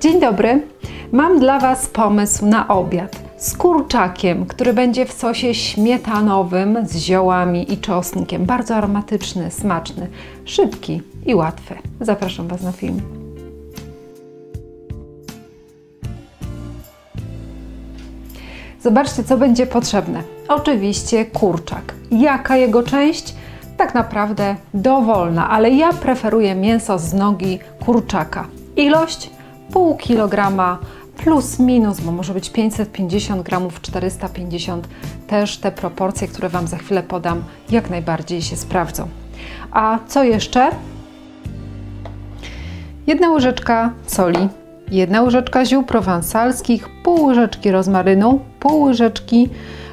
Dzień dobry. Mam dla Was pomysł na obiad z kurczakiem, który będzie w sosie śmietanowym z ziołami i czosnkiem. Bardzo aromatyczny, smaczny, szybki i łatwy. Zapraszam Was na film. Zobaczcie, co będzie potrzebne. Oczywiście kurczak. Jaka jego część? Tak naprawdę dowolna, ale ja preferuję mięso z nogi kurczaka. Ilość pół kilograma plus minus, bo może być 550 gramów, 450. Też te proporcje, które Wam za chwilę podam, jak najbardziej się sprawdzą. A co jeszcze? Jedna łyżeczka soli, jedna łyżeczka ziół prowansalskich, pół łyżeczki rozmarynu, pół łyżeczki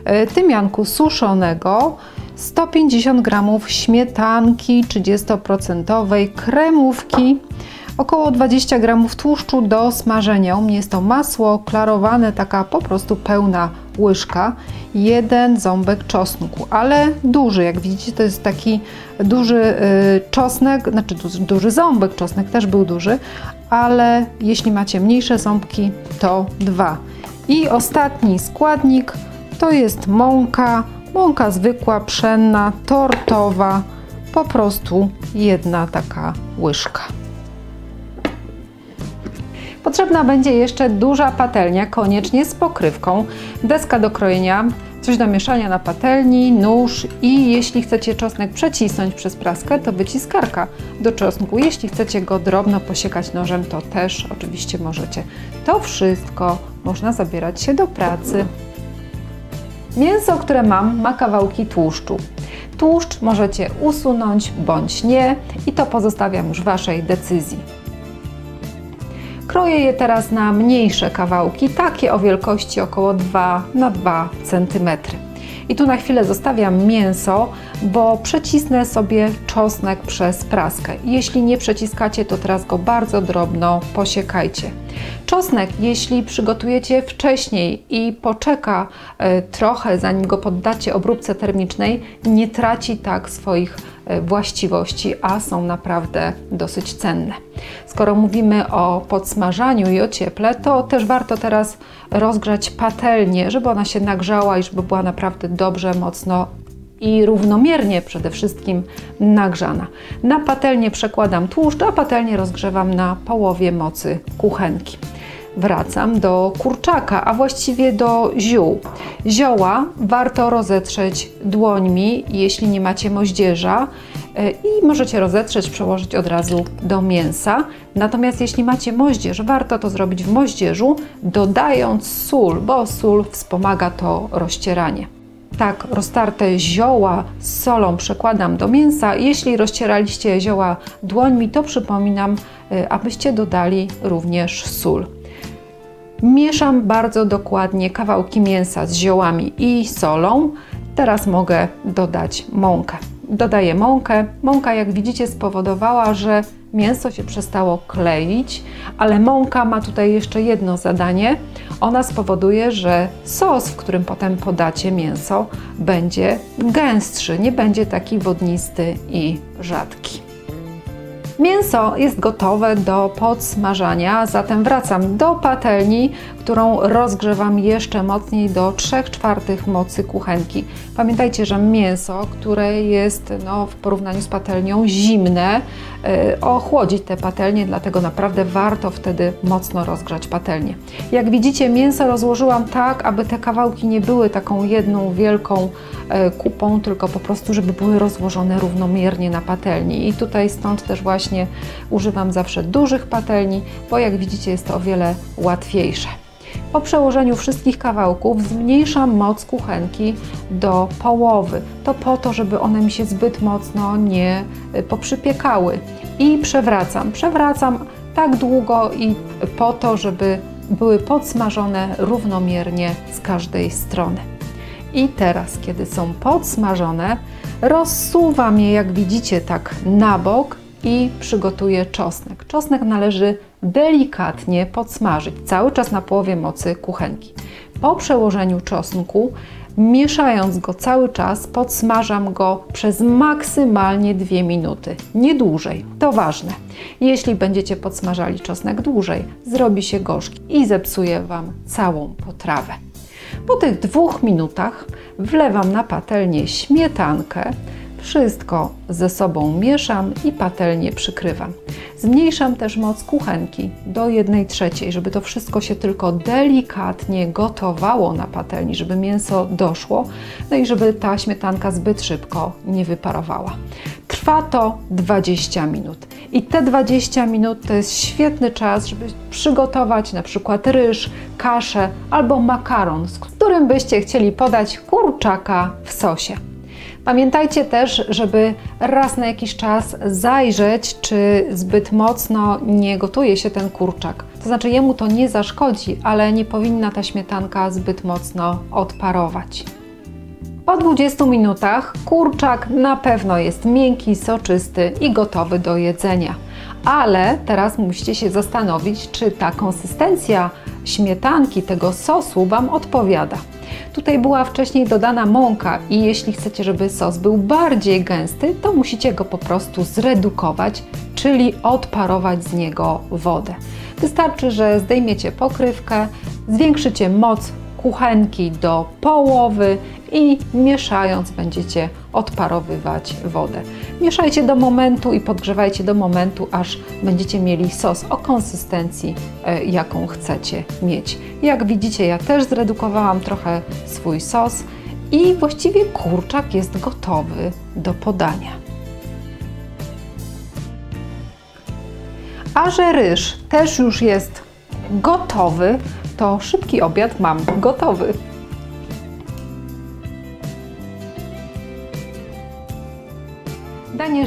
e, tymianku suszonego, 150 gramów śmietanki 30% kremówki, około 20 gramów tłuszczu do smażenia. U mnie jest to masło klarowane, taka po prostu pełna łyżka, jeden ząbek czosnku, ale duży, jak widzicie to jest taki duży y, czosnek, znaczy duży ząbek czosnek też był duży, ale jeśli macie mniejsze ząbki to dwa. I ostatni składnik to jest mąka, mąka zwykła, pszenna, tortowa, po prostu jedna taka łyżka. Potrzebna będzie jeszcze duża patelnia, koniecznie z pokrywką, deska do krojenia, coś do mieszania na patelni, nóż i jeśli chcecie czosnek przecisnąć przez praskę, to wyciskarka do czosnku. Jeśli chcecie go drobno posiekać nożem, to też oczywiście możecie. To wszystko można zabierać się do pracy. Mięso, które mam, ma kawałki tłuszczu. Tłuszcz możecie usunąć bądź nie i to pozostawiam już Waszej decyzji. Kroję je teraz na mniejsze kawałki, takie o wielkości około 2 na 2 cm. I tu na chwilę zostawiam mięso, bo przecisnę sobie czosnek przez praskę. Jeśli nie przeciskacie, to teraz go bardzo drobno posiekajcie. Czosnek, jeśli przygotujecie wcześniej i poczeka e, trochę, zanim go poddacie obróbce termicznej, nie traci tak swoich właściwości, a są naprawdę dosyć cenne. Skoro mówimy o podsmażaniu i o cieple, to też warto teraz rozgrzać patelnię, żeby ona się nagrzała i żeby była naprawdę dobrze, mocno i równomiernie przede wszystkim nagrzana. Na patelnię przekładam tłuszcz, a patelnię rozgrzewam na połowie mocy kuchenki. Wracam do kurczaka, a właściwie do ziół. Zioła warto rozetrzeć dłońmi, jeśli nie macie moździerza e, i możecie rozetrzeć, przełożyć od razu do mięsa. Natomiast jeśli macie moździerz, warto to zrobić w moździerzu, dodając sól, bo sól wspomaga to rozcieranie tak roztarte zioła z solą przekładam do mięsa. Jeśli rozcieraliście zioła dłońmi, to przypominam, y, abyście dodali również sól. Mieszam bardzo dokładnie kawałki mięsa z ziołami i solą. Teraz mogę dodać mąkę. Dodaję mąkę. Mąka, jak widzicie, spowodowała, że mięso się przestało kleić, ale mąka ma tutaj jeszcze jedno zadanie. Ona spowoduje, że sos, w którym potem podacie mięso, będzie gęstszy, nie będzie taki wodnisty i rzadki. Mięso jest gotowe do podsmażania, zatem wracam do patelni, którą rozgrzewam jeszcze mocniej do 3 czwartych mocy kuchenki. Pamiętajcie, że mięso, które jest no, w porównaniu z patelnią zimne, yy, ochłodzić te patelnie, dlatego naprawdę warto wtedy mocno rozgrzać patelnię. Jak widzicie, mięso rozłożyłam tak, aby te kawałki nie były taką jedną wielką yy, kupą, tylko po prostu, żeby były rozłożone równomiernie na patelni. I tutaj stąd też właśnie używam zawsze dużych patelni, bo jak widzicie jest to o wiele łatwiejsze. Po przełożeniu wszystkich kawałków zmniejszam moc kuchenki do połowy. To po to, żeby one mi się zbyt mocno nie y, poprzypiekały. I przewracam. Przewracam tak długo i po to, żeby były podsmażone równomiernie z każdej strony. I teraz, kiedy są podsmażone, rozsuwam je, jak widzicie, tak na bok i przygotuję czosnek. Czosnek należy delikatnie podsmażyć, cały czas na połowie mocy kuchenki. Po przełożeniu czosnku Mieszając go cały czas, podsmażam go przez maksymalnie 2 minuty, nie dłużej. To ważne. Jeśli będziecie podsmażali czosnek dłużej, zrobi się gorzki i zepsuje Wam całą potrawę. Po tych dwóch minutach wlewam na patelnię śmietankę, wszystko ze sobą mieszam i patelnię przykrywam. Zmniejszam też moc kuchenki do 1 trzeciej, żeby to wszystko się tylko delikatnie gotowało na patelni, żeby mięso doszło, no i żeby ta śmietanka zbyt szybko nie wyparowała. Trwa to 20 minut. I te 20 minut to jest świetny czas, żeby przygotować na przykład ryż, kaszę albo makaron, z którym byście chcieli podać kurczaka w sosie. Pamiętajcie też, żeby raz na jakiś czas zajrzeć, czy zbyt mocno nie gotuje się ten kurczak. To znaczy, jemu to nie zaszkodzi, ale nie powinna ta śmietanka zbyt mocno odparować. Po 20 minutach kurczak na pewno jest miękki, soczysty i gotowy do jedzenia. Ale teraz musicie się zastanowić, czy ta konsystencja śmietanki, tego sosu Wam odpowiada. Tutaj była wcześniej dodana mąka i jeśli chcecie, żeby sos był bardziej gęsty, to musicie go po prostu zredukować, czyli odparować z niego wodę. Wystarczy, że zdejmiecie pokrywkę, zwiększycie moc kuchenki do połowy i mieszając będziecie odparowywać wodę. Mieszajcie do momentu i podgrzewajcie do momentu, aż będziecie mieli sos o konsystencji, e, jaką chcecie mieć. Jak widzicie, ja też zredukowałam trochę swój sos i właściwie kurczak jest gotowy do podania. A że ryż też już jest gotowy, to szybki obiad mam gotowy.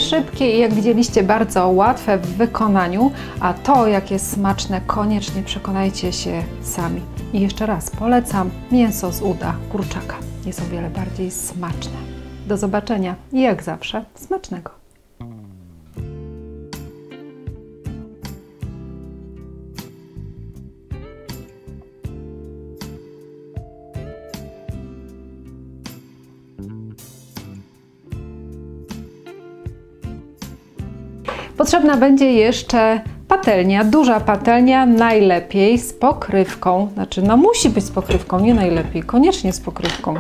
Szybkie i jak widzieliście bardzo łatwe w wykonaniu, a to jak jest smaczne koniecznie przekonajcie się sami. I jeszcze raz polecam mięso z uda kurczaka. Jest o wiele bardziej smaczne. Do zobaczenia i jak zawsze smacznego. Potrzebna będzie jeszcze patelnia, duża patelnia, najlepiej z pokrywką. Znaczy, no musi być z pokrywką, nie najlepiej, koniecznie z pokrywką.